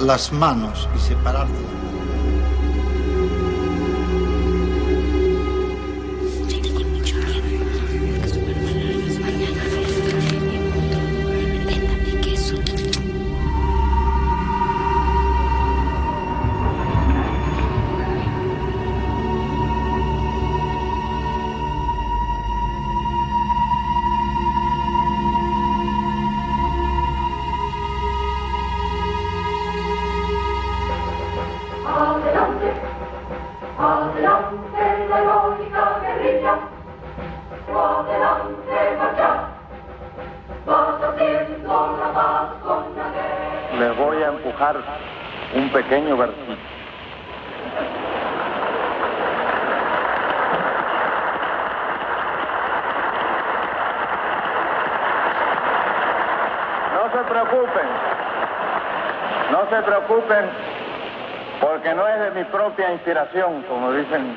las manos y separarlas. Porque no es de mi propia inspiración, como dicen.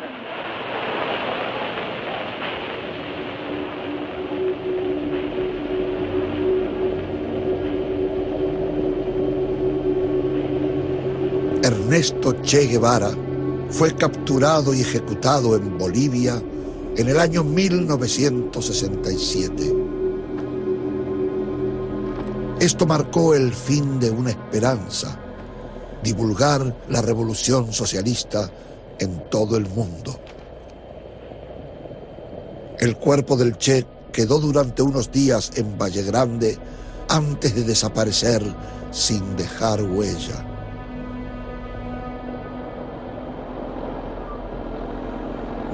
Ernesto Che Guevara fue capturado y ejecutado en Bolivia en el año 1967. Esto marcó el fin de una esperanza divulgar la revolución socialista en todo el mundo. El cuerpo del Che quedó durante unos días en Valle Grande antes de desaparecer sin dejar huella.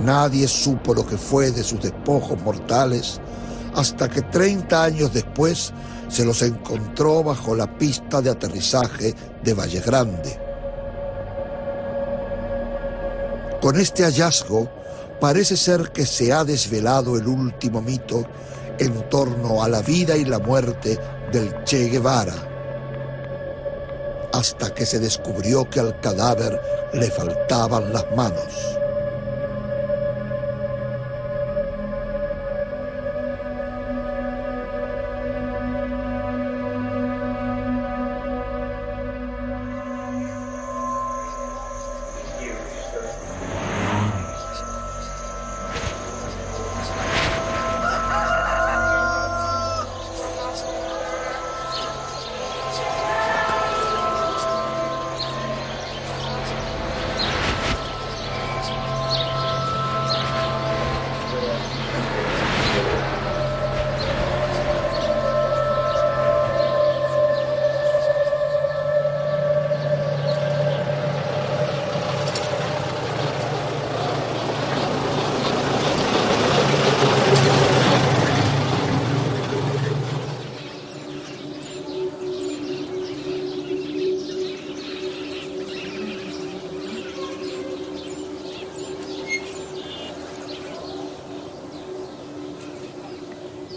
Nadie supo lo que fue de sus despojos mortales hasta que 30 años después se los encontró bajo la pista de aterrizaje de Valle Grande. Con este hallazgo parece ser que se ha desvelado el último mito en torno a la vida y la muerte del Che Guevara, hasta que se descubrió que al cadáver le faltaban las manos.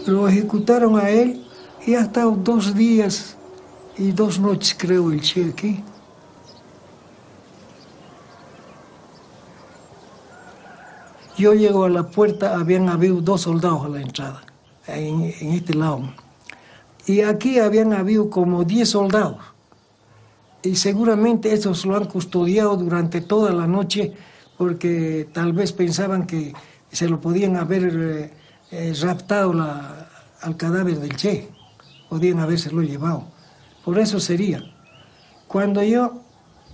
Lo ejecutaron a él y ha estado dos días y dos noches, creo, el Che aquí. Yo llego a la puerta, habían habido dos soldados a la entrada, en, este lado. Y aquí habían habido como diez soldados. Y seguramente esos lo han custodiado durante toda la noche porque tal vez pensaban que se lo podían haber eh, raptado al cadáver del Che, podían habérselo llevado. Por eso sería. Cuando yo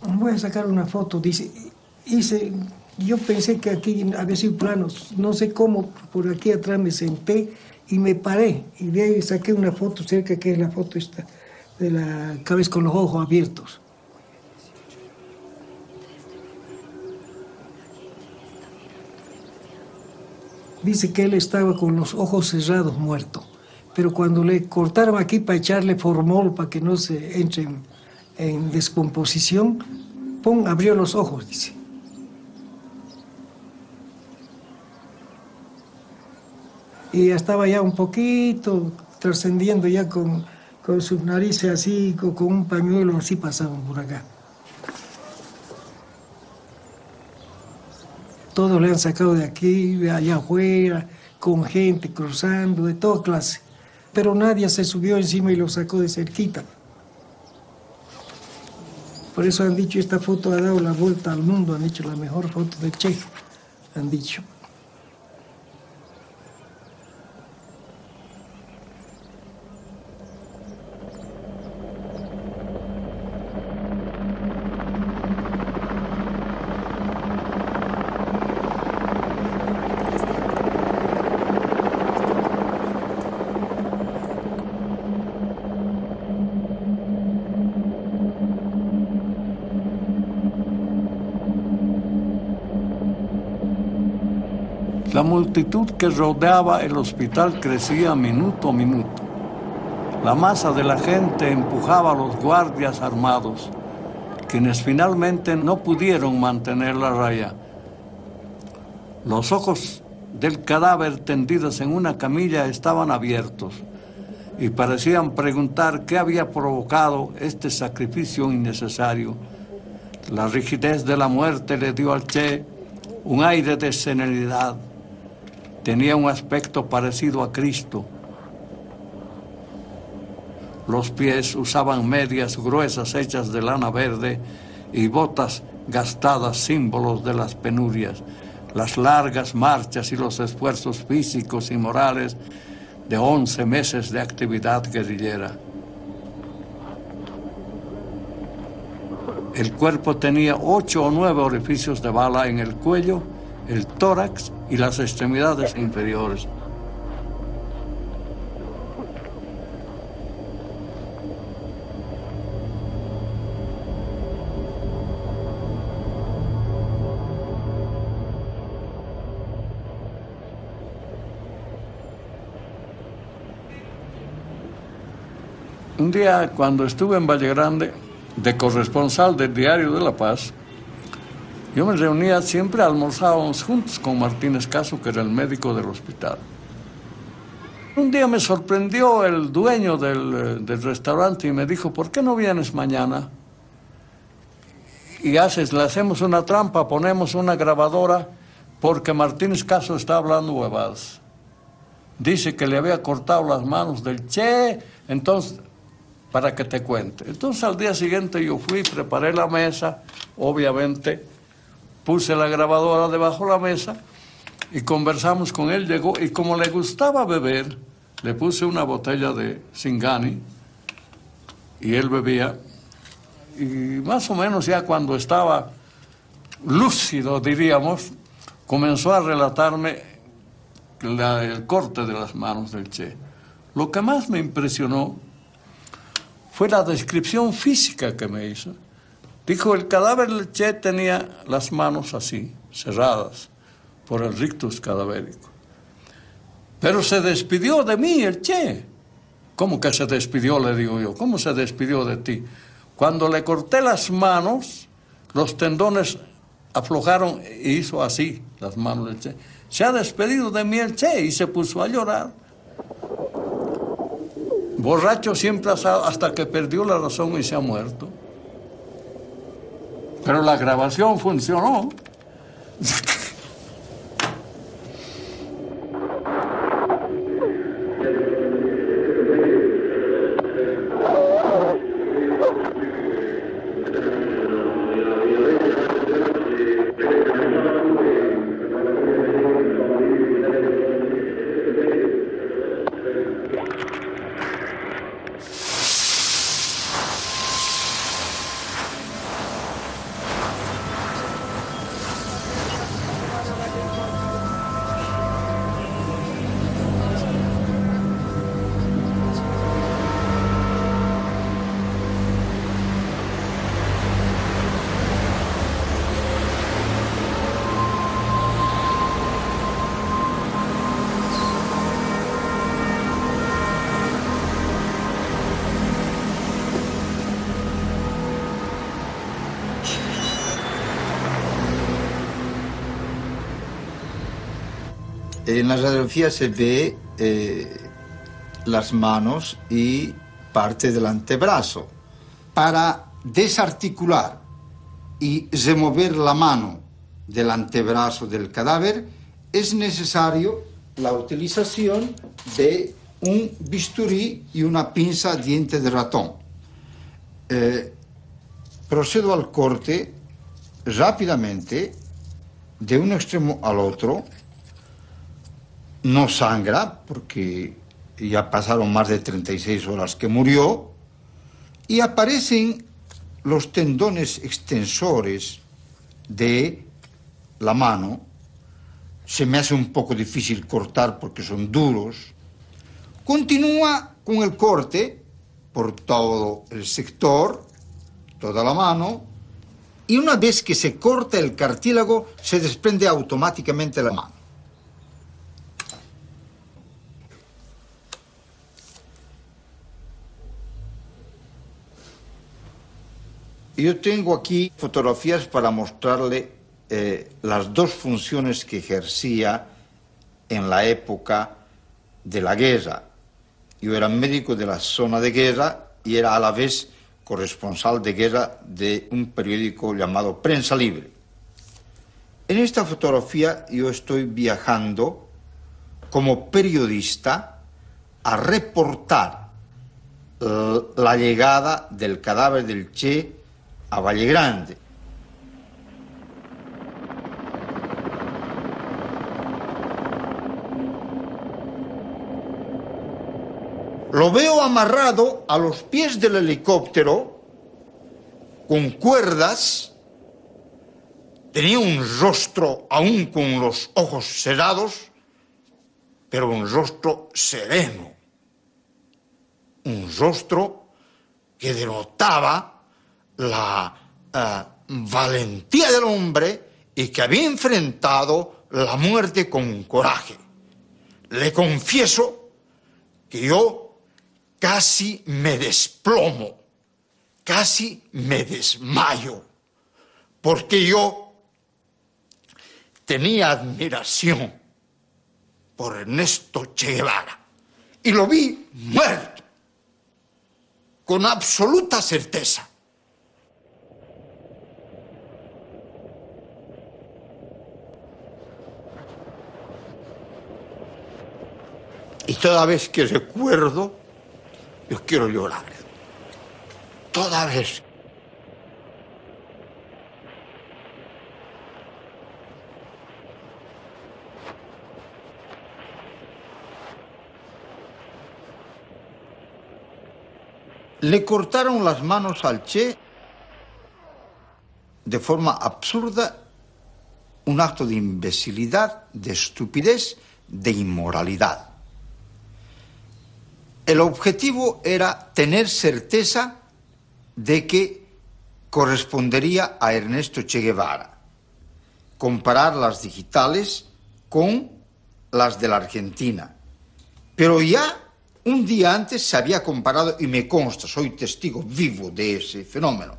voy a sacar una foto, dice, hice, yo pensé que aquí había sido planos, no sé cómo, por aquí atrás me senté y me paré, y de ahí saqué una foto cerca, que es la foto esta, de la cabeza con los ojos abiertos. Dice que él estaba con los ojos cerrados muerto, pero cuando le cortaron aquí para echarle formol para que no se entre en, descomposición, pum, abrió los ojos, dice. Y estaba ya un poquito trascendiendo ya con, con sus narices así, con, con un pañuelo así pasaban por acá. Todos le han sacado de aquí, de allá afuera, con gente cruzando, de toda clase. Pero nadie se subió encima y lo sacó de cerquita. Por eso han dicho, esta foto ha dado la vuelta al mundo, han dicho la mejor foto de Che, han dicho. La multitud que rodeaba el hospital crecía minuto a minuto. La masa de la gente empujaba a los guardias armados, quienes finalmente no pudieron mantener la raya. Los ojos del cadáver tendidos en una camilla estaban abiertos y parecían preguntar qué había provocado este sacrificio innecesario. La rigidez de la muerte le dio al Che un aire de senilidad Tenía un aspecto parecido a Cristo. Los pies usaban medias gruesas hechas de lana verde y botas gastadas, símbolos de las penurias, las largas marchas y los esfuerzos físicos y morales de 11 meses de actividad guerrillera. El cuerpo tenía ocho o nueve orificios de bala en el cuello el tórax y las extremidades inferiores. Un día, cuando estuve en Valle Grande, de corresponsal del Diario de La Paz, yo me reunía siempre, almorzábamos juntos con Martínez Caso, que era el médico del hospital. Un día me sorprendió el dueño del, del, restaurante y me dijo, ¿por qué no vienes mañana? Y haces, le hacemos una trampa, ponemos una grabadora, porque Martínez Caso está hablando huevadas. Dice que le había cortado las manos del Che, entonces, para que te cuente. Entonces al día siguiente yo fui, preparé la mesa, obviamente, puse la grabadora debajo de la mesa y conversamos con él. Llegó y como le gustaba beber, le puse una botella de Singani y él bebía. Y más o menos ya cuando estaba lúcido, diríamos, comenzó a relatarme el corte de las manos del Che. Lo que más me impresionó fue la descripción física que me hizo. Dijo, el cadáver del Che tenía las manos así, cerradas, por el rictus cadavérico. Pero se despidió de mí el Che. ¿Cómo que se despidió? Le digo yo. ¿Cómo se despidió de ti? Cuando le corté las manos, los tendones aflojaron e hizo así las manos del Che. Se ha despedido de mí el Che y se puso a llorar. Borracho siempre hasta que perdió la razón y se ha muerto. Pero la grabación funcionó. En la radiografía se ve eh, las manos y parte del antebrazo. Para desarticular y remover la mano del antebrazo del cadáver es necesario la utilización de un bisturí y una pinza diente de ratón. Eh, procedo al corte rápidamente, de un extremo al otro, no sangra, porque ya pasaron más de 36 horas que murió, y aparecen los tendones extensores de la mano. Se me hace un poco difícil cortar porque son duros. Continúa con el corte por todo el sector, toda la mano, y una vez que se corta el cartílago, se desprende automáticamente la mano. Yo tengo aquí fotografías para mostrarle eh, las dos funciones que ejercía en la época de la guerra. Yo era médico de la zona de guerra y era a la vez corresponsal de guerra de un periódico llamado Prensa Libre. En esta fotografía yo estoy viajando como periodista a reportar eh, la llegada del cadáver del Che a Valle Grande. Lo veo amarrado a los pies del helicóptero con cuerdas. Tenía un rostro aún con los ojos cerrados, pero un rostro sereno. Un rostro que denotaba la eh, valentía del hombre y que había enfrentado la muerte con coraje. Le confieso que yo casi me desplomo, casi me desmayo, porque yo tenía admiración por Ernesto Che Guevara y lo vi muerto, con absoluta certeza. Y toda vez que recuerdo, yo quiero llorar. Toda vez. Le cortaron las manos al Che de forma absurda, un acto de imbecilidad, de estupidez, de inmoralidad. El objetivo era tener certeza de que correspondería a Ernesto Che Guevara, comparar las digitales con las de la Argentina. Pero ya un día antes se había comparado, y me consta, soy testigo vivo de ese fenómeno.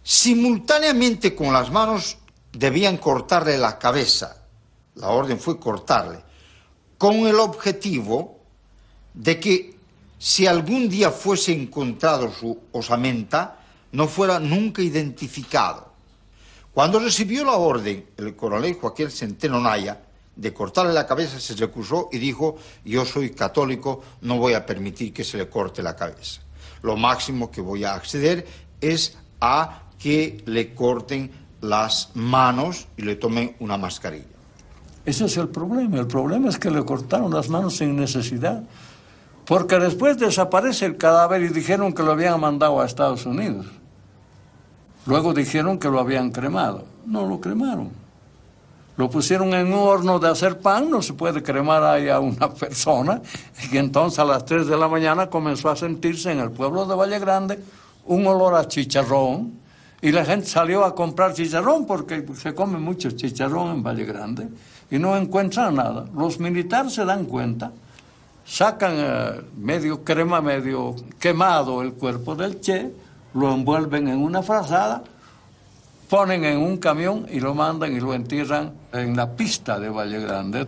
Simultáneamente con las manos debían cortarle la cabeza, la orden fue cortarle, con el objetivo de que si algún día fuese encontrado su osamenta, no fuera nunca identificado. Cuando recibió la orden, el coronel Joaquín Centeno Naya, de cortarle la cabeza, se recusó y dijo, yo soy católico, no voy a permitir que se le corte la cabeza. Lo máximo que voy a acceder es a que le corten las manos y le tomen una mascarilla. Ese es el problema. El problema es que le cortaron las manos sin necesidad. Porque después desaparece el cadáver y dijeron que lo habían mandado a Estados Unidos. Luego dijeron que lo habían cremado. No lo cremaron. Lo pusieron en un horno de hacer pan, no se puede cremar ahí a una persona. Y entonces a las 3 de la mañana comenzó a sentirse en el pueblo de Valle Grande un olor a chicharrón. Y la gente salió a comprar chicharrón porque se come mucho chicharrón en Valle Grande y no encuentran nada. Los militares se dan cuenta sacan eh, medio crema, medio quemado el cuerpo del Che, lo envuelven en una frazada, ponen en un camión y lo mandan y lo entierran en la pista de Valle Grande.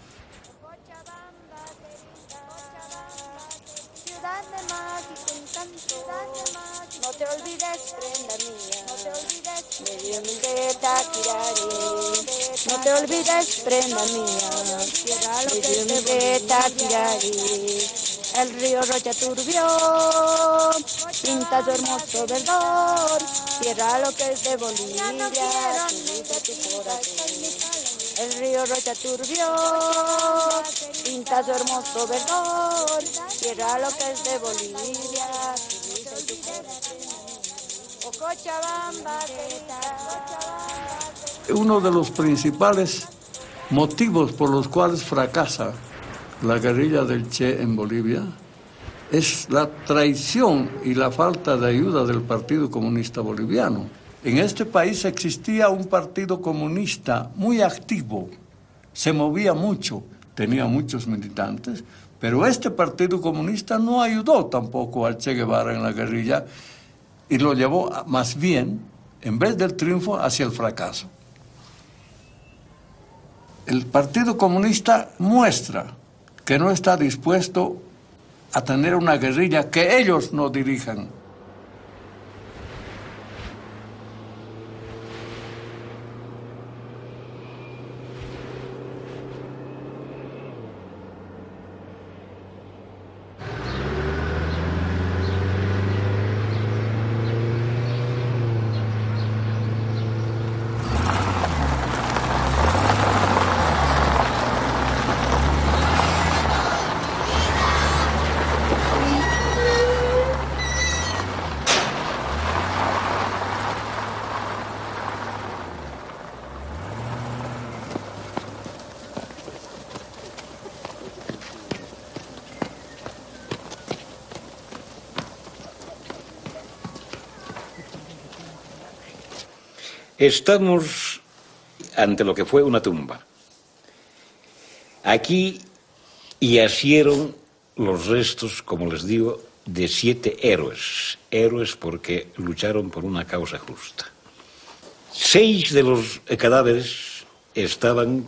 No te olvides, prenda mía, no te olvides, medio no te olvides, prenda mía, lo que te El río Rocha Turbio. Pinta su hermoso verdor, tierra lo que es de Bolivia, tu tu corazón. El río Rocha Turbio. Pinta su hermoso verdor, tierra lo que es de Bolivia, tu corazón. Cochabamba, Cochabamba, Uno de los principales motivos por los cuales fracasa la guerrilla del Che en Bolivia es la traición y la falta de ayuda del Partido Comunista Boliviano. En este país existía un partido comunista muy activo, se movía mucho, tenía muchos militantes, pero este Partido Comunista no ayudó tampoco al Che Guevara en la guerrilla y lo llevó más bien, en vez del triunfo, hacia el fracaso. El Partido Comunista muestra que no está dispuesto a tener una guerrilla que ellos no dirijan. Estamos ante lo que fue una tumba. Aquí yacieron los restos, como les digo, de siete héroes. Héroes porque lucharon por una causa justa. Seis de los cadáveres estaban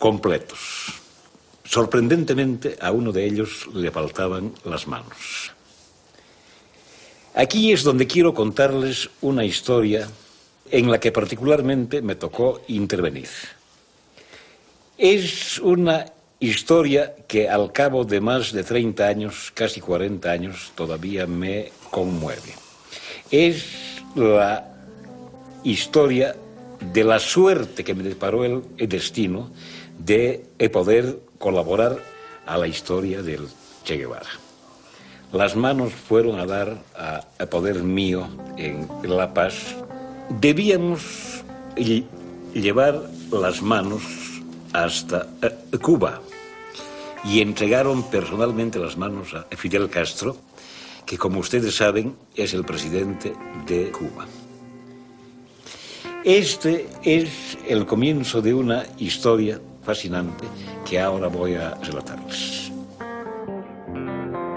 completos. Sorprendentemente, a uno de ellos le faltaban las manos. Aquí es donde quiero contarles una historia en la que particularmente me tocó intervenir. Es una historia que al cabo de más de 30 años, casi 40 años, todavía me conmueve. Es la historia de la suerte que me deparó el, destino de poder colaborar a la historia del Che Guevara. Las manos fueron a dar a poder mío en La Paz. Debíamos lle- llevar las manos hasta eh, Cuba y entregaron personalmente las manos a Fidel Castro, que como ustedes saben es el presidente de Cuba. Este es el comienzo de una historia fascinante que ahora voy a relatarles.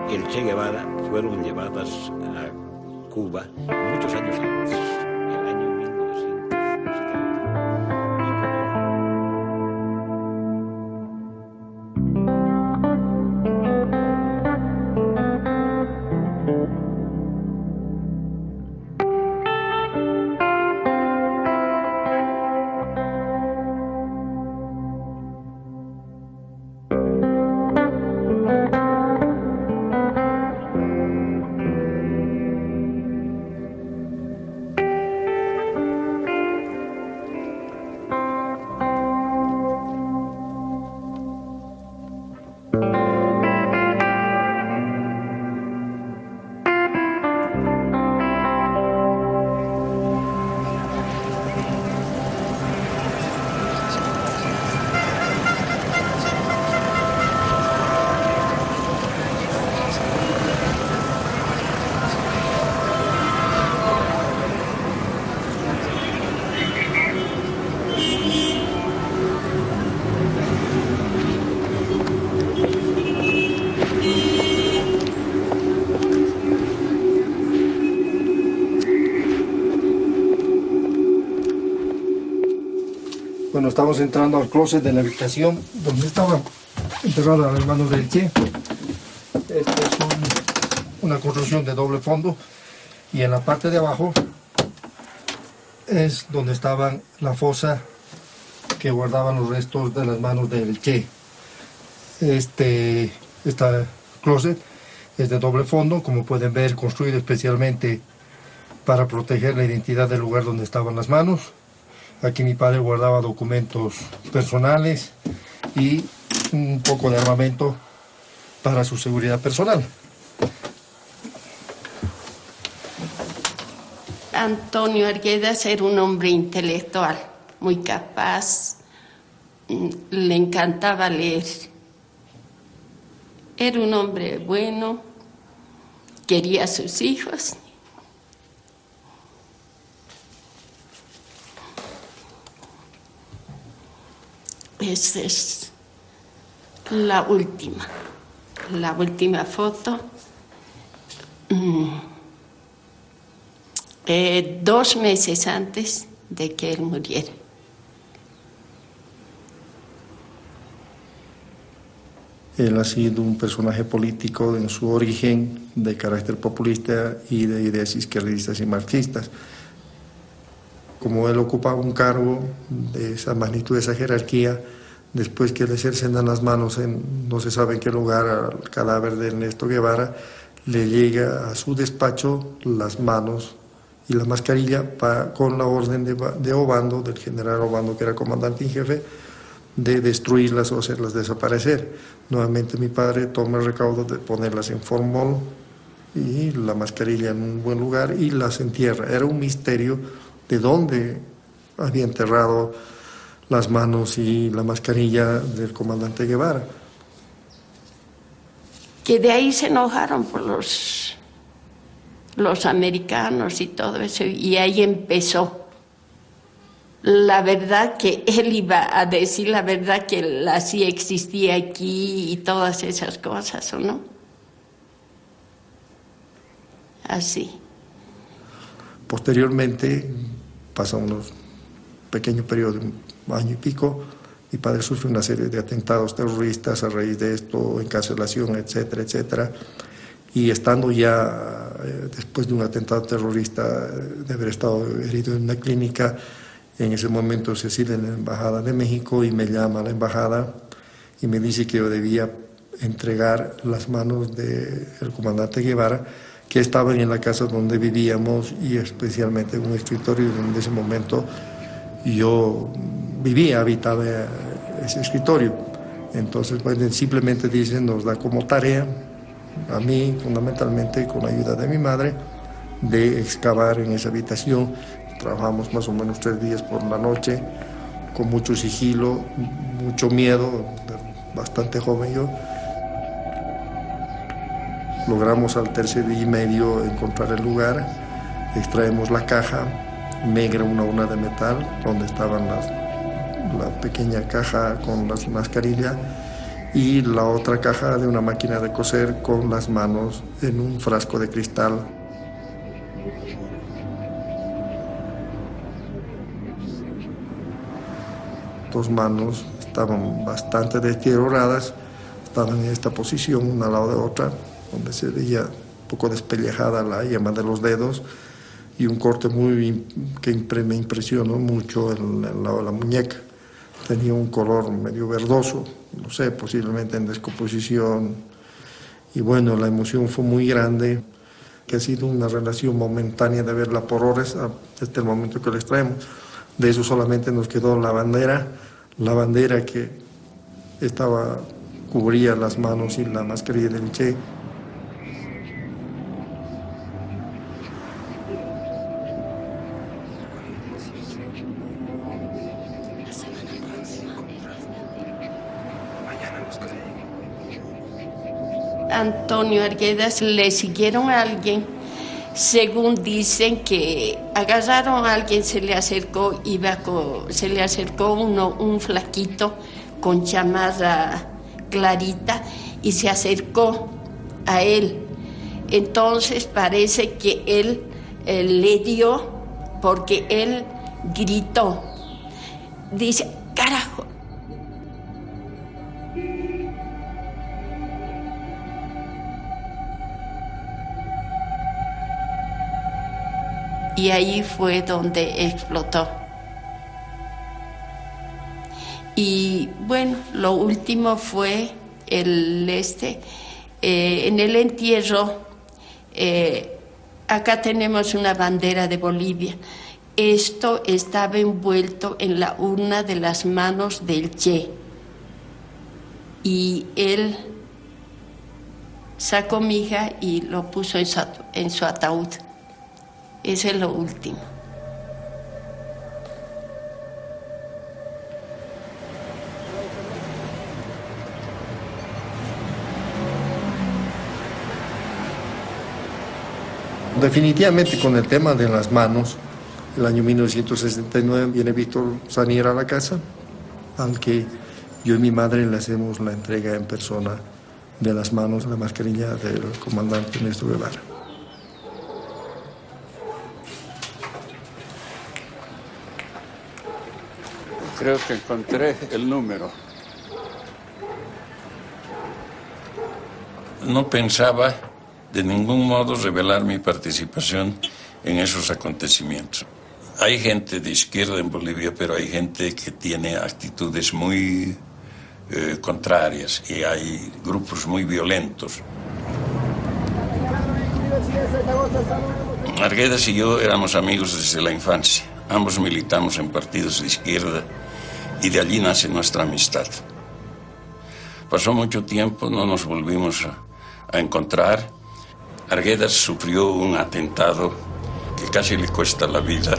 El Che Guevara fueron llevadas a Cuba muchos años estamos entrando al closet de la habitación donde estaban enterradas las manos del Che. Esta es un- una construcción de doble fondo y en la parte de abajo es donde estaban la fosa que guardaban los restos de las manos del Che. Este, esta closet es de doble fondo, como pueden ver, construido especialmente para proteger la identidad del lugar donde estaban las manos. Aquí mi padre guardaba documentos personales y un poco de armamento para su seguridad personal. Antonio Arguedas era un hombre intelectual, muy capaz, mm, le encantaba leer. Era un hombre bueno, quería a sus hijos. Esa es la última, la última foto. Mm. Eh, dos meses antes de que él muriera. Él ha sido un personaje político en su origen de carácter populista y de ideas izquierdistas y marxistas. Como él ocupaba un cargo de esa magnitud, de esa jerarquía, después que le cercenan las manos en no se sabe en qué lugar al cadáver de Ernesto Guevara, le llega a su despacho las manos y la mascarilla con la orden de, Obando, del general Obando, que era comandante en jefe, de destruirlas o hacerlas desaparecer. Nuevamente mi padre toma el recaudo de ponerlas en formol y la mascarilla en un buen lugar y las entierra. Era un misterio de dónde había enterrado las manos y la mascarilla del comandante Guevara. Que de ahí se enojaron por los los americanos y todo eso, y ahí empezó. La verdad que él iba a decir la verdad que la sí existía aquí y todas esas cosas, ¿o no? Así. Posteriormente, pasa unos pequeños periodos, un año y pico, mi padre sufre una serie de atentados terroristas a raíz de esto, encarcelación, etcétera, etcétera. Y estando ya eh, después de un atentado terrorista, de haber estado herido en una clínica, en ese momento Cecilia en la Embajada de México y me llama a la embajada y me dice que yo debía entregar las manos del comandante Guevara, que estaba en la casa donde vivíamos y especialmente en un escritorio donde en ese momento yo vivía, habitaba ese escritorio. Entonces, bueno, simplemente dicen, nos da como tarea a mí fundamentalmente con la ayuda de mi madre, de excavar en esa habitación. Trabajamos más o menos tres días por la noche, con mucho sigilo, mucho miedo, bastante joven yo. Logramos al tercer día y medio encontrar el lugar, extraemos la caja negra, una una de metal, donde estaban las, la pequeña caja con las mascarillas y la otra caja de una máquina de coser con las manos en un frasco de cristal. Dos manos estaban bastante deterioradas, estaban en esta posición, una al lado de otra, donde se veía un poco despellejada la yema de los dedos y un corte muy que me impresionó mucho en el lado de la muñeca. Tenía un color medio verdoso, no sé, posiblemente en descomposición. Y bueno, la emoción fue muy grande, que ha sido una relación momentánea de verla por horas desde el momento que la extraemos. De eso solamente nos quedó la bandera, la bandera que estaba, cubría las manos y la mascarilla del Che. Antonio Arguedas le siguieron a alguien, según dicen que agarraron a alguien, se le acercó, iba se le acercó uno, un flaquito con chamarra clarita y se acercó a él. Entonces parece que él eh, le dio porque él gritó. Dice, y ahí fue donde explotó. Y bueno, lo último fue el este, Eh, en el entierro, eh, acá tenemos una bandera de Bolivia. Esto estaba envuelto en la urna de las manos del Che. Y él sacó mi hija y lo puso en su, en su ataúd. Ese es lo último. Definitivamente con el tema de las manos, el año 1969 viene Víctor Sanier a la casa, al que yo y mi madre le hacemos la entrega en persona de las manos, la mascarilla del comandante Néstor Guevara. Creo que encontré el número. No pensaba de ningún modo revelar mi participación en esos acontecimientos. Hay gente de izquierda en Bolivia, pero hay gente que tiene actitudes muy eh, contrarias y hay grupos muy violentos. Arguedas y yo éramos amigos desde la infancia. Ambos militamos en partidos de izquierda y de allí nace nuestra amistad. Pasó mucho tiempo, no nos volvimos a, encontrar. Arguedas sufrió un atentado que casi le cuesta la vida.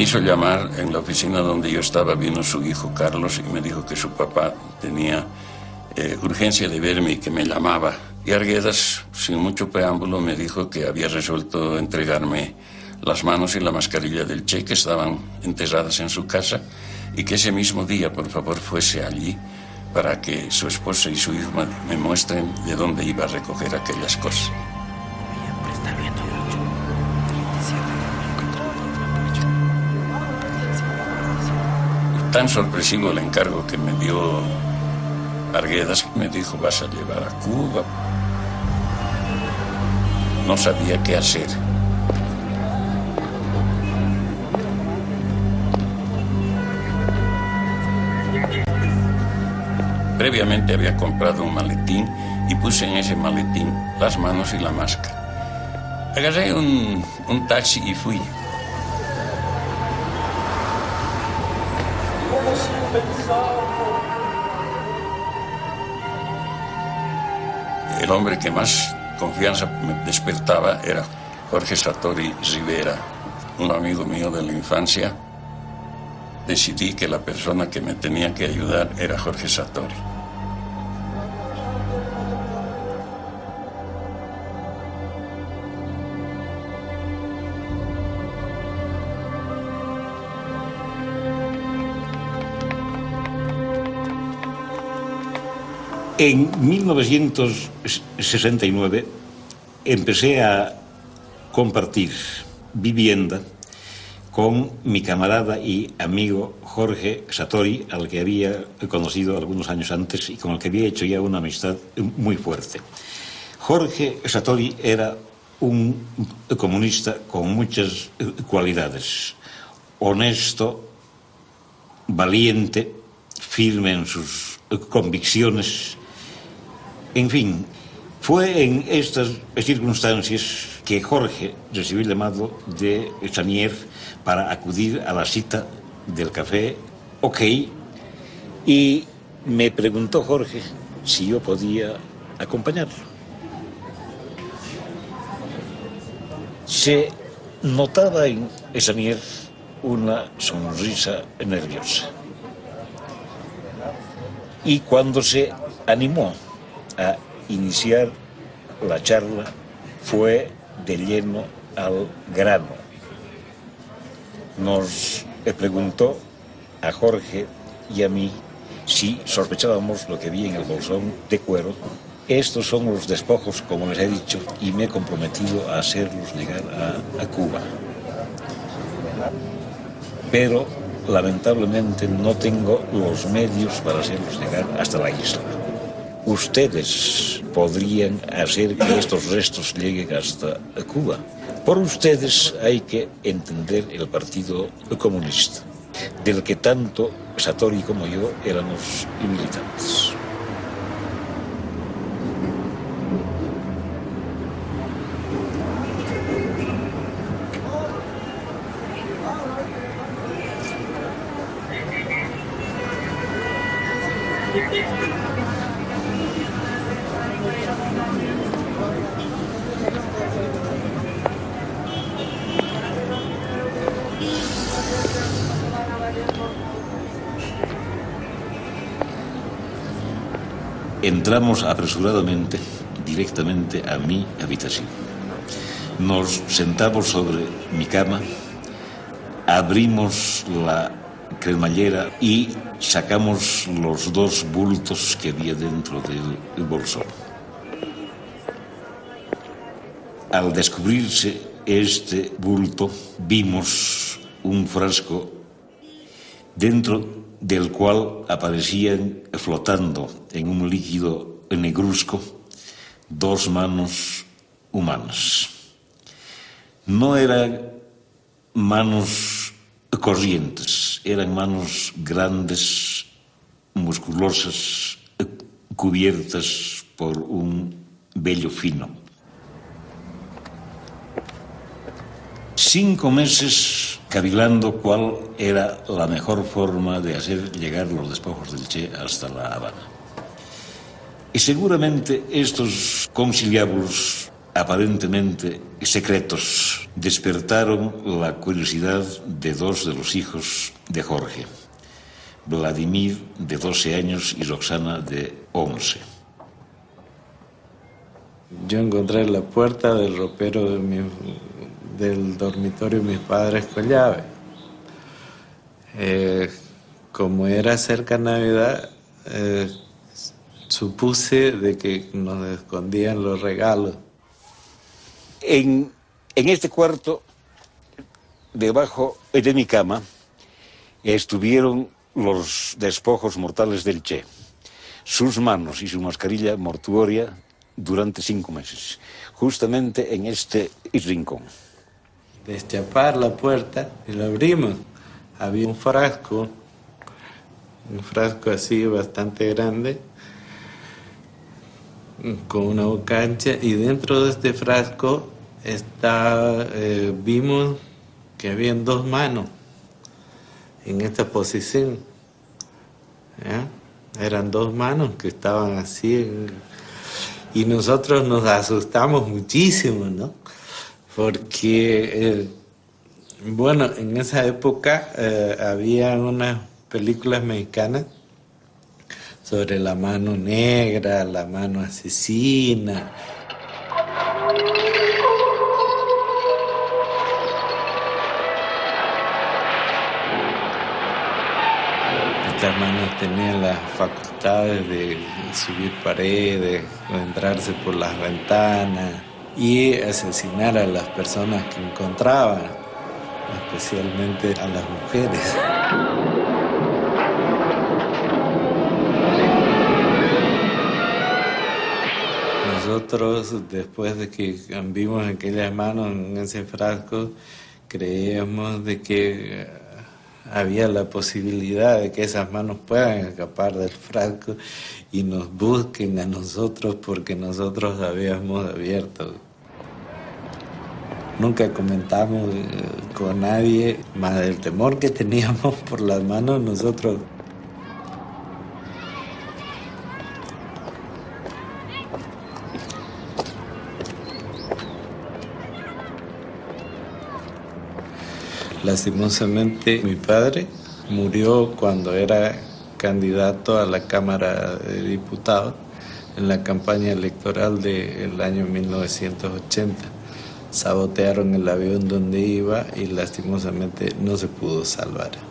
Me hizo llamar en la oficina donde yo estaba, vino su hijo Carlos y me dijo que su papá tenía eh, urgencia de verme y que me llamaba. Y Arguedas, sin mucho preámbulo, me dijo que había resuelto entregarme las manos y la mascarilla del Che que estaban enterradas en su casa y que ese mismo día, por favor, fuese allí para que su esposa y su hijo me muestren de dónde iba a recoger aquellas cosas. Tan sorpresivo el encargo que me dio Arguedas que me dijo vas a llevar a Cuba. No sabía qué hacer. Previamente había comprado un maletín y puse en ese maletín las manos y la máscara. Agarré un, un taxi y fui. El hombre que más confianza me despertaba era Jorge Satori Rivera, un amigo mío de la infancia. Decidí que la persona que me tenía que ayudar era Jorge Satori. En 1969 empecé a compartir vivienda con mi camarada y amigo Jorge Satori, al que había conocido algunos años antes y con el que había hecho ya una amistad muy fuerte. Jorge Satori era un comunista con muchas cualidades, honesto, valiente, firme en sus convicciones, en fin, fue en estas circunstancias que Jorge recibió el llamado de Chanier para acudir a la cita del café OK y me preguntó Jorge si yo podía acompañarlo. Se notaba en Chanier una sonrisa nerviosa. Y cuando se animó a iniciar la charla fue de lleno al grano. Nos preguntó a Jorge y a mí si sospechábamos lo que vi en el bolsón de cuero. Estos son los despojos, como les he dicho, y me he comprometido a hacerlos llegar a, Cuba. Pero lamentablemente no tengo los medios para hacerlos llegar hasta la isla. Ustedes podrían hacer que estos restos lleguen hasta Cuba. Por ustedes hay que entender el Partido Comunista, del que tanto Satori como yo éramos militantes. Entramos apresuradamente directamente a mi habitación. Nos sentamos sobre mi cama, abrimos la cremallera y sacamos los dos bultos que había dentro del bolso. Al descubrirse este bulto, vimos un frasco dentro del cual aparecían flotando en un líquido negruzco dos manos humanas. No eran manos corrientes, eran manos grandes, musculosas, cubiertas por un vello fino. Cinco meses cavilando cuál era la mejor forma de hacer llegar los despojos del Che hasta La Habana. Y seguramente estos conciliábulos aparentemente secretos despertaron la curiosidad de dos de los hijos de Jorge, Vladimir de 12 años y Roxana de 11. Yo encontré la puerta del ropero de mi del dormitorio mis padres con llave. Eh, como era cerca Navidad, eh, supuse de que nos escondían los regalos. En, en este cuarto, debajo de mi cama, estuvieron los despojos mortales del Che, sus manos y su mascarilla mortuoria durante cinco meses, justamente en este rincón deschapar la puerta y la abrimos. Había un frasco, un frasco así bastante grande, con una boca ancha, y dentro de este frasco está, eh, vimos que habían dos manos en esta posición. Eran dos manos que estaban así, y nosotros nos asustamos muchísimo, ¿no? Porque, eh, bueno, en esa época eh, había unas películas mexicanas sobre la mano negra, la mano asesina. Estas manos tenían las facultades de subir paredes o entrarse por las ventanas y asesinar a las personas que encontraban, especialmente a las mujeres. Nosotros, después de que vimos aquellas manos en ese frasco, creíamos de que había la posibilidad de que esas manos puedan escapar del frasco y nos busquen a nosotros porque nosotros habíamos abierto. Nunca comentamos eh, con nadie más del temor que teníamos por las manos nosotros. Lastimosamente mi padre murió cuando era candidato a la Cámara de Diputados en la campaña electoral del año 1980. Sabotearon el avión donde iba y lastimosamente no se pudo salvar.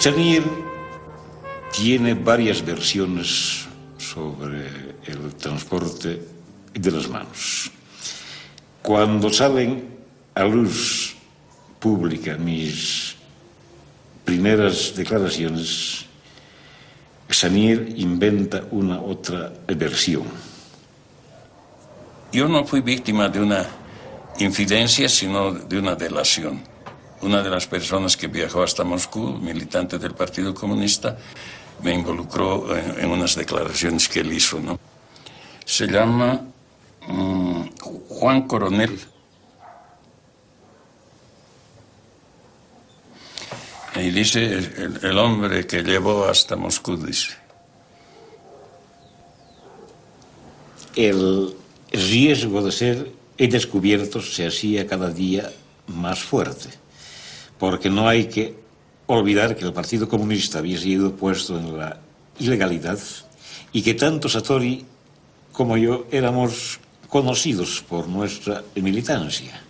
Chanier tiene varias versiones sobre el transporte de las manos. Cuando salen a luz pública mis primeras declaraciones, Chanier inventa una otra versión. Yo no fui víctima de una infidencia, sino de una delación. Una de las personas que viajó hasta Moscú, militante del Partido Comunista, me involucró en, unas declaraciones que él hizo. ¿no? Se llama mm, Juan Coronel. Y dice, el, el hombre que llevó hasta Moscú, dice. El riesgo de ser descubierto se hacía cada día más fuerte, porque no hay que olvidar que el Partido Comunista había sido puesto en la ilegalidad y que tanto Satori como yo éramos conocidos por nuestra militancia,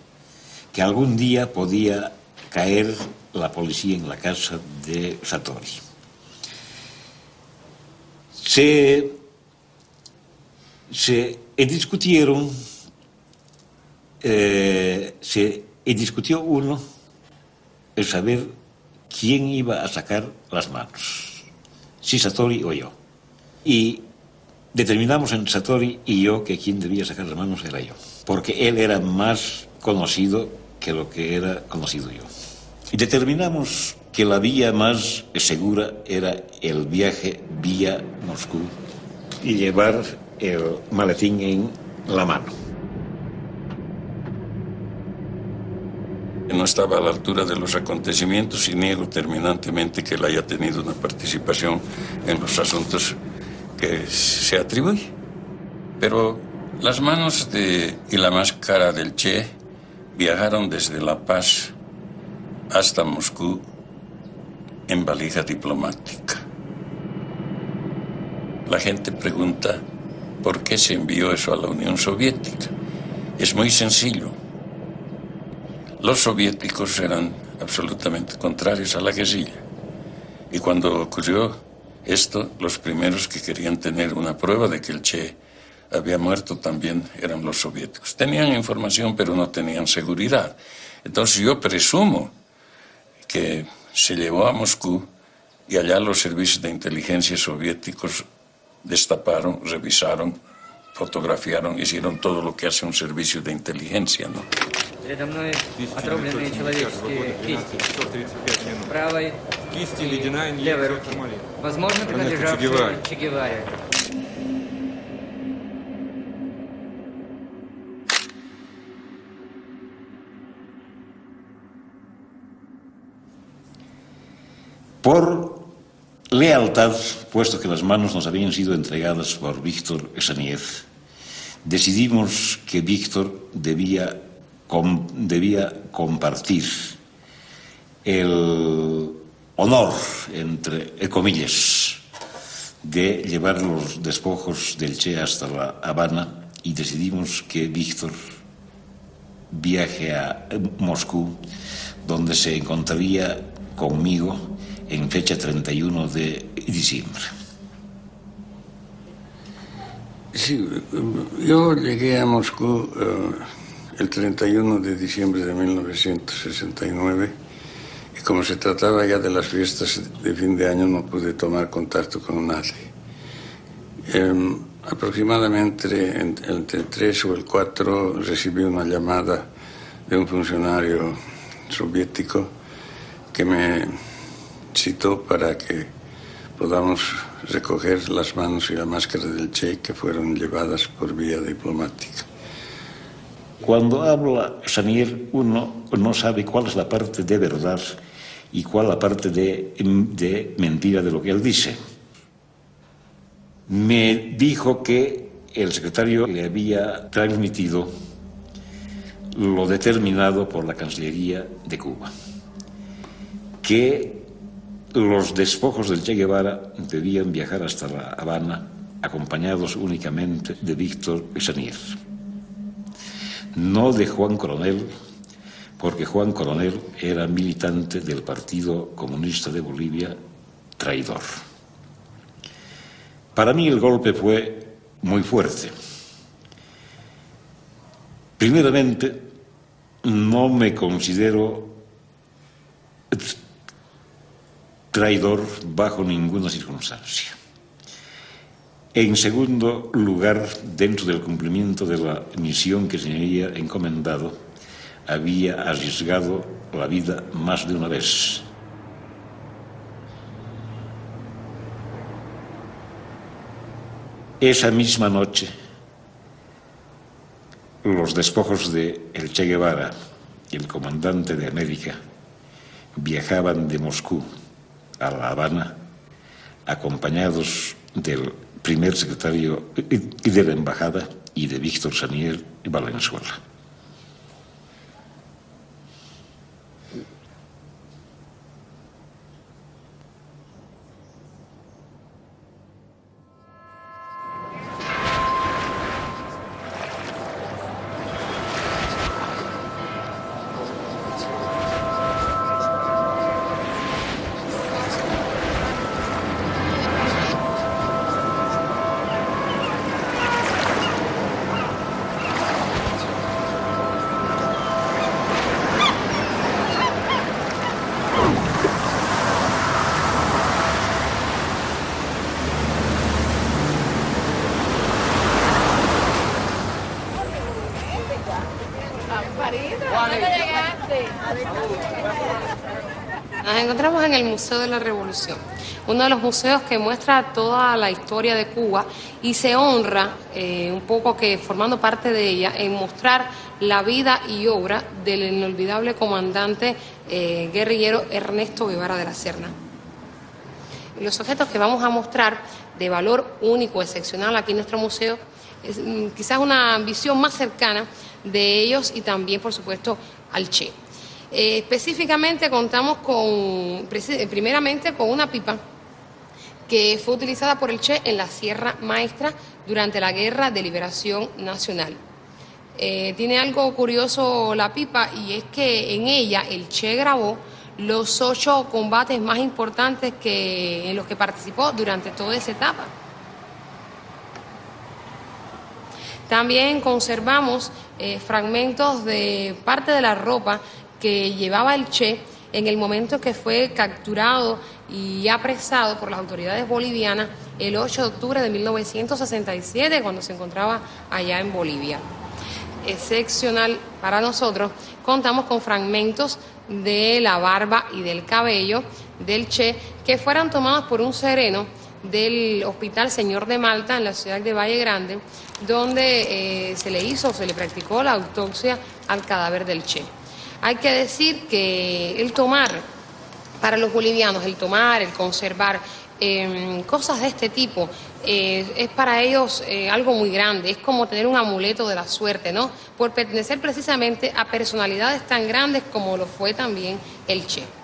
que algún día podía caer la policía en la casa de Satori. Se, se discutieron, eh, se discutió uno el saber quién iba a sacar las manos, si Satori o yo. Y determinamos en Satori y yo que quien debía sacar las manos era yo, porque él era más conocido que lo que era conocido yo. Y determinamos que la vía más segura era el viaje vía Moscú y llevar el maletín en la mano. No estaba a la altura de los acontecimientos y niego terminantemente que él haya tenido una participación en los asuntos que se atribuye. Pero las manos de, y la máscara del Che viajaron desde La Paz hasta Moscú en valija diplomática. La gente pregunta por qué se envió eso a la Unión Soviética. Es muy sencillo. Los soviéticos eran absolutamente contrarios a la guerrilla. Y cuando ocurrió esto, los primeros que querían tener una prueba de que el Che había muerto también eran los soviéticos. Tenían información, pero no tenían seguridad. Entonces yo presumo que se llevó a Moscú y allá los servicios de inteligencia soviéticos destaparon, revisaron, fotografiaron, hicieron todo lo que hace un servicio de inteligencia, ¿no? Передо мной отрубленные человеческие кисти. Правой Кисти, и ледяная левой инъекция руки. формалина. Возможно, Эрнесту Че принадлежавшие Геваре. Че Геваре. Por lealtad, puesto que las manos nos habían sido entregadas por Víctor Saníez, decidimos que Víctor debía, debía compartir el honor, entre comillas, de llevar los despojos del Che hasta la Habana y decidimos que Víctor viaje a Moscú, donde se encontraría conmigo en fecha 31 de diciembre. Sí, yo llegué a Moscú eh, el 31 de diciembre de 1969 y como se trataba ya de las fiestas de fin de año no pude tomar contacto con nadie. Em, aproximadamente en- entre el 3 o el 4 recibí una llamada de un funcionario soviético que me citó para que podamos recoger las manos y la máscara del Che que fueron llevadas por vía diplomática. Cuando habla Sanier, uno no sabe cuál es la parte de verdad y cuál la parte de, de mentira de lo que él dice. Me dijo que el secretario le había transmitido lo determinado por la Cancillería de Cuba, que los despojos del Che Guevara debían viajar hasta La Habana acompañados únicamente de Víctor Sanier no de Juan Coronel, porque Juan Coronel era militante del Partido Comunista de Bolivia, traidor. Para mí el golpe fue muy fuerte. Primeramente, no me considero traidor bajo ninguna circunstancia. En segundo lugar, dentro del cumplimiento de la misión que se me había encomendado, había arriesgado la vida más de una vez. Esa misma noche, los despojos de el Che Guevara y el comandante de América viajaban de Moscú a La Habana acompañados del primer secretario y de la embajada y de Víctor Sanier Valenzuela. Nos encontramos en el Museo de la Revolución, uno de los museos que muestra toda la historia de Cuba y se honra eh, un poco que formando parte de ella en mostrar la vida y obra del inolvidable comandante eh, guerrillero Ernesto Guevara de la Serna. Los objetos que vamos a mostrar de valor único, excepcional aquí en nuestro museo, es mm, quizás una visión más cercana de ellos y también, por supuesto, al Che. Eh, específicamente contamos con, preci- primeramente con una pipa que fue utilizada por el Che en la Sierra Maestra durante la Guerra de Liberación Nacional. Eh, tiene algo curioso la pipa y es que en ella el Che grabó los ocho combates más importantes que, en los que participó durante toda esa etapa. También conservamos eh, fragmentos de parte de la ropa que llevaba el Che en el momento que fue capturado y apresado por las autoridades bolivianas el 8 de octubre de 1967 cuando se encontraba allá en Bolivia. Excepcional para nosotros, contamos con fragmentos de la barba y del cabello del Che que fueron tomados por un sereno del Hospital Señor de Malta en la ciudad de Valle Grande, donde eh, se le hizo, se le practicó la autopsia al cadáver del Che. Hay que decir que el tomar Para los bolivianos, el tomar, el conservar eh, cosas de este tipo eh, es para ellos eh, algo muy grande, es como tener un amuleto de la suerte, ¿no? Por pertenecer precisamente a personalidades tan grandes como lo fue también el Che.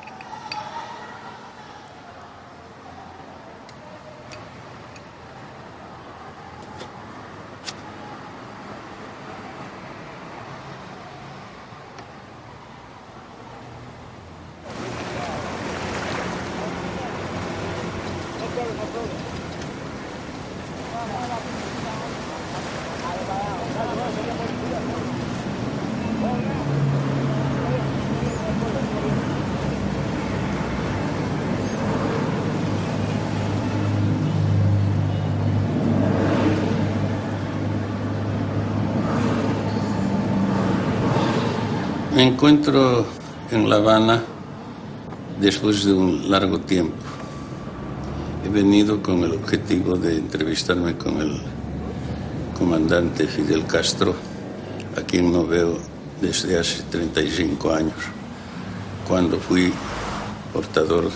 Me encuentro en La Habana después de un largo tiempo. He venido con el objetivo de entrevistarme con el comandante Fidel Castro, a quien no veo desde hace 35 años, cuando fui portador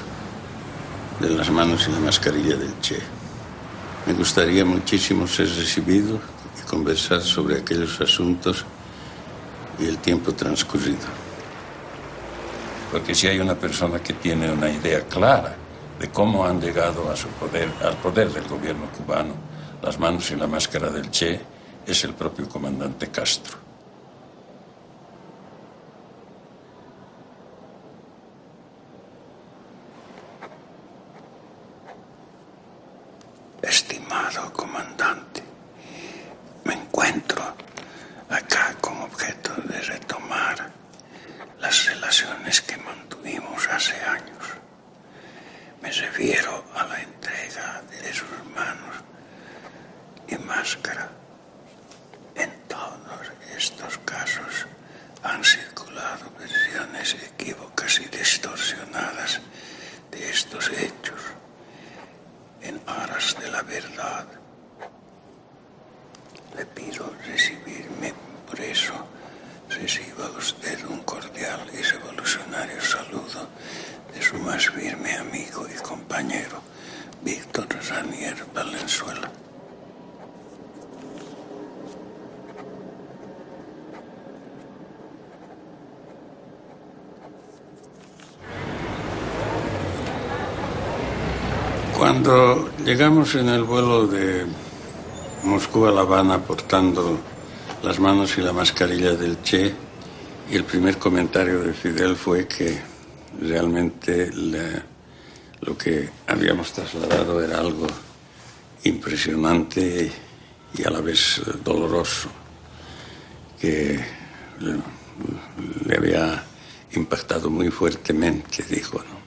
de las manos y la mascarilla del Che. Me gustaría muchísimo ser recibido y conversar sobre aquellos asuntos y el tiempo transcurrido. Porque si hay una persona que tiene una idea clara de cómo han llegado a su poder, al poder del gobierno cubano, las manos y la máscara del Che, es el propio comandante Castro. Estimado comandante, me encuentro acá con objeto de retomar las relaciones que mantuvimos hace años. Me refiero a la entrega de sus manos y máscara. En todos estos casos han circulado versiones equívocas y distorsionadas de estos hechos en aras de la verdad. Le pido recibirme por eso. Reciba usted un cordial y revolucionario saludo de su más firme amigo y compañero, Víctor Ranier Valenzuela. Cuando llegamos en el vuelo de Moscú a La Habana portando las manos y la mascarilla del Che, y el primer comentario de Fidel fue que realmente lo que habíamos trasladado era algo impresionante y a la vez doloroso, que le había impactado muy fuertemente, dijo. ¿no?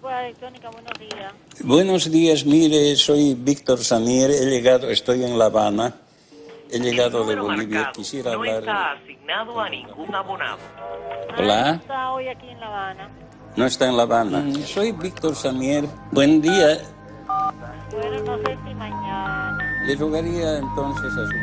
Grupo de Electrónica, buenos días. Buenos días, mire, soy Víctor Sanier, he llegado, estoy en La Habana, he llegado de Bolivia, quisiera No está hablar... asignado a ningún abonado. Hola, Está hoy aquí en La Habana. no está en La Habana. Soy Víctor Sanier, buen día, Bueno, no sé si mañana. le rogaría entonces a su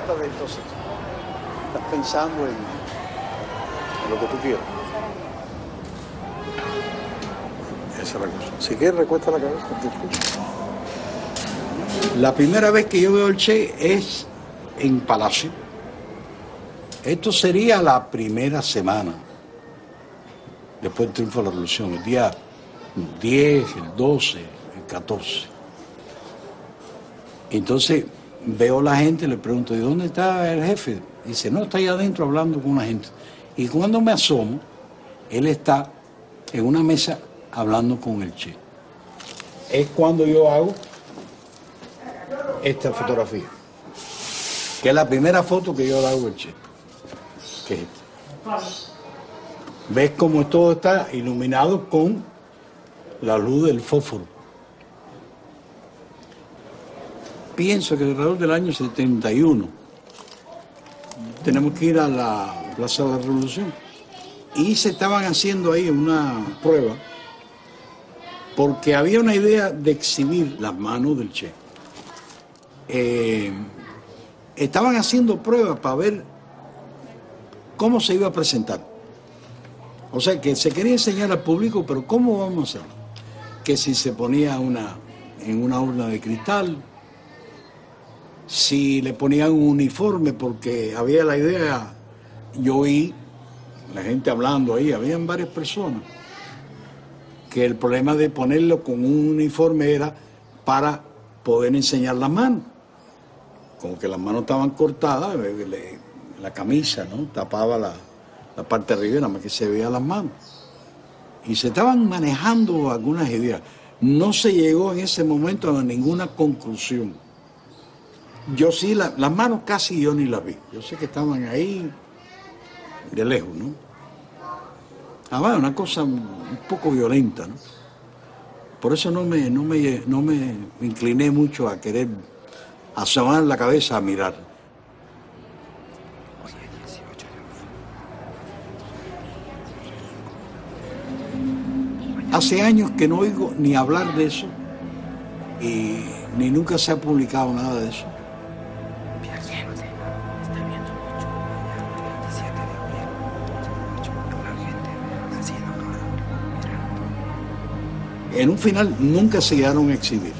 trata de entonces, estás pensando en, lo que tú quieras. Esa es la cosa. Si quieres, recuesta la cabeza. La primera vez que yo veo el Che es en Palacio. Esto sería la primera semana después del triunfo de la revolución, el día 10, el 12, el 14. Entonces, veo la gente, le pregunto, ¿y dónde está el jefe? Dice, no, está ahí adentro hablando con una gente. Y cuando me asomo, él está en una mesa hablando con el Che. Es cuando yo hago esta fotografía, que es la primera foto que yo le hago al Che. ¿Ves cómo todo está iluminado con la luz del fósforo? Pienso que alrededor del año 71 tenemos que ir a la Plaza de la Revolución y se estaban haciendo ahí una prueba porque había una idea de exhibir las manos del Che. Eh, estaban haciendo pruebas para ver cómo se iba a presentar. O sea, que se quería enseñar al público, pero ¿cómo vamos a hacer? Que si se ponía una, en una urna de cristal, si le ponían un uniforme, porque había la idea, yo oí la gente hablando ahí, habían varias personas, que el problema de ponerlo con un uniforme era para poder enseñar las manos. Como que las manos estaban cortadas, la camisa, ¿no? Tapaba la, la parte de arriba, nada más que se veía las manos. Y se estaban manejando algunas ideas. No se llegó en ese momento a ninguna conclusión. Yo sí, la- las manos casi yo ni las vi. Yo sé que estaban ahí de lejos, ¿no? Además, una cosa un poco violenta, ¿no? Por eso no me, no me, no me incliné mucho a querer asomar la cabeza a mirar. Hace años que no oigo ni hablar de eso y ni nunca se ha publicado nada de eso. En un final nunca se llegaron a exhibir,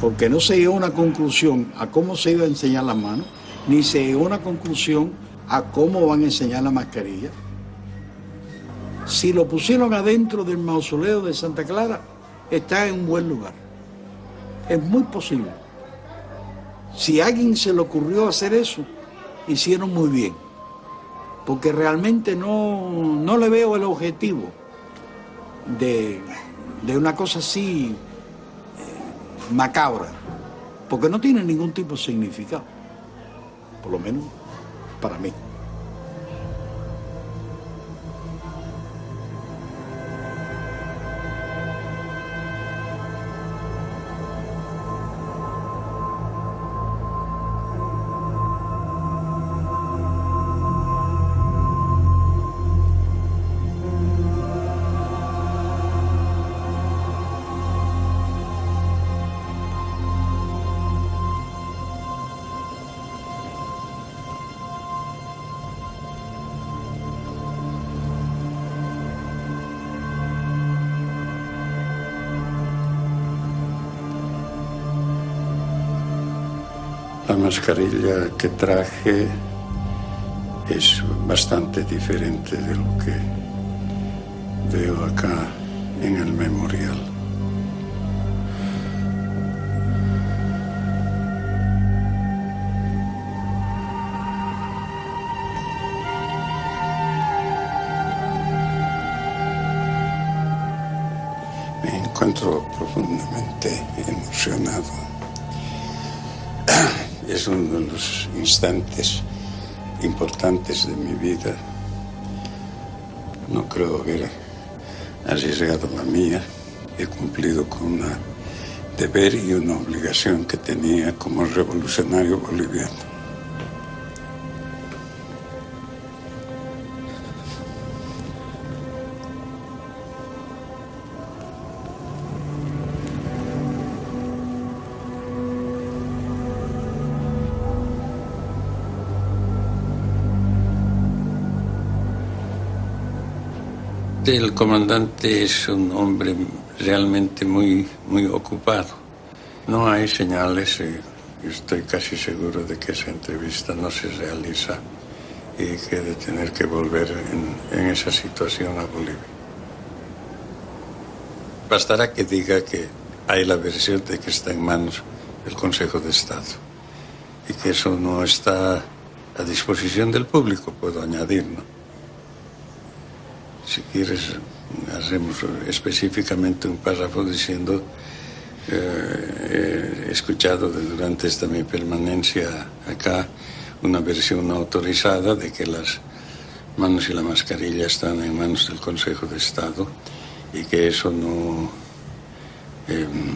porque no se llegó una conclusión a cómo se iba a enseñar las manos, ni se llegó una conclusión a cómo van a enseñar la mascarilla. Si lo pusieron adentro del mausoleo de Santa Clara, está en un buen lugar. Es muy posible. Si a alguien se le ocurrió hacer eso, hicieron muy bien. Porque realmente no, no le veo el objetivo de, de una cosa así eh, macabra. Porque no tiene ningún tipo de significado. Por lo menos para mí. Mascarilla que traje es bastante diferente de lo que veo acá en el memorial. Me encuentro profundamente emocionado. Es uno de los instantes importantes de mi vida. No creo haber arriesgado la mía. He cumplido con un deber y una obligación que tenía como revolucionario boliviano. El comandante es un hombre realmente muy, muy ocupado. No hay señales, estoy casi seguro de que esa entrevista no se realiza y que de tener que volver en, en esa situación a Bolivia. Bastará que diga que hay la versión de que está en manos del Consejo de Estado y que eso no está a disposición del público, puedo añadir, ¿no? Si quieres, hacemos específicamente un párrafo diciendo, eh, he escuchado durante esta mi permanencia acá una versión autorizada de que las manos y la mascarilla están en manos del Consejo de Estado y que eso no em,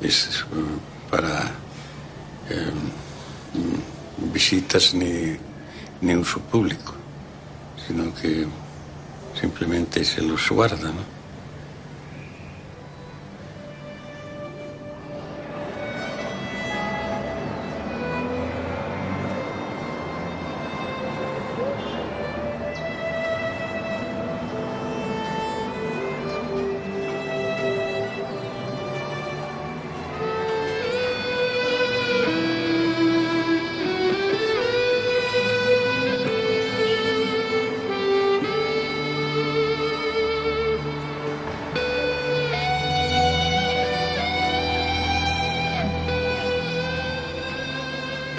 es eh, para em, visitas ni, ni uso público, sino que simplemente se los guarda, ¿no?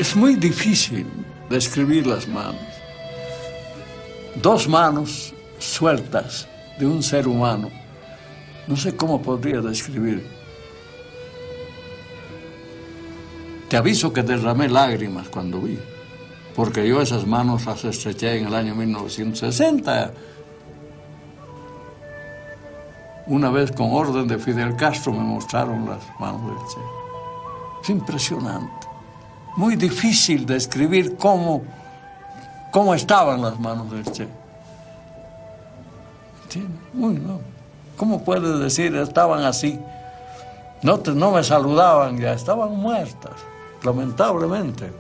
Es muy difícil describir las manos. Dos manos sueltas de un ser humano. No sé cómo podría describir. Te aviso que derramé lágrimas cuando vi, porque yo esas manos las estreché en el año 1960. Una vez con orden de Fidel Castro me mostraron las manos del Che. Es impresionante muy difícil describir cómo, cómo estaban las manos del Che. Muy, no. ¿Cómo puedes decir estaban así? No, te- no me saludaban ya, estaban muertas, lamentablemente.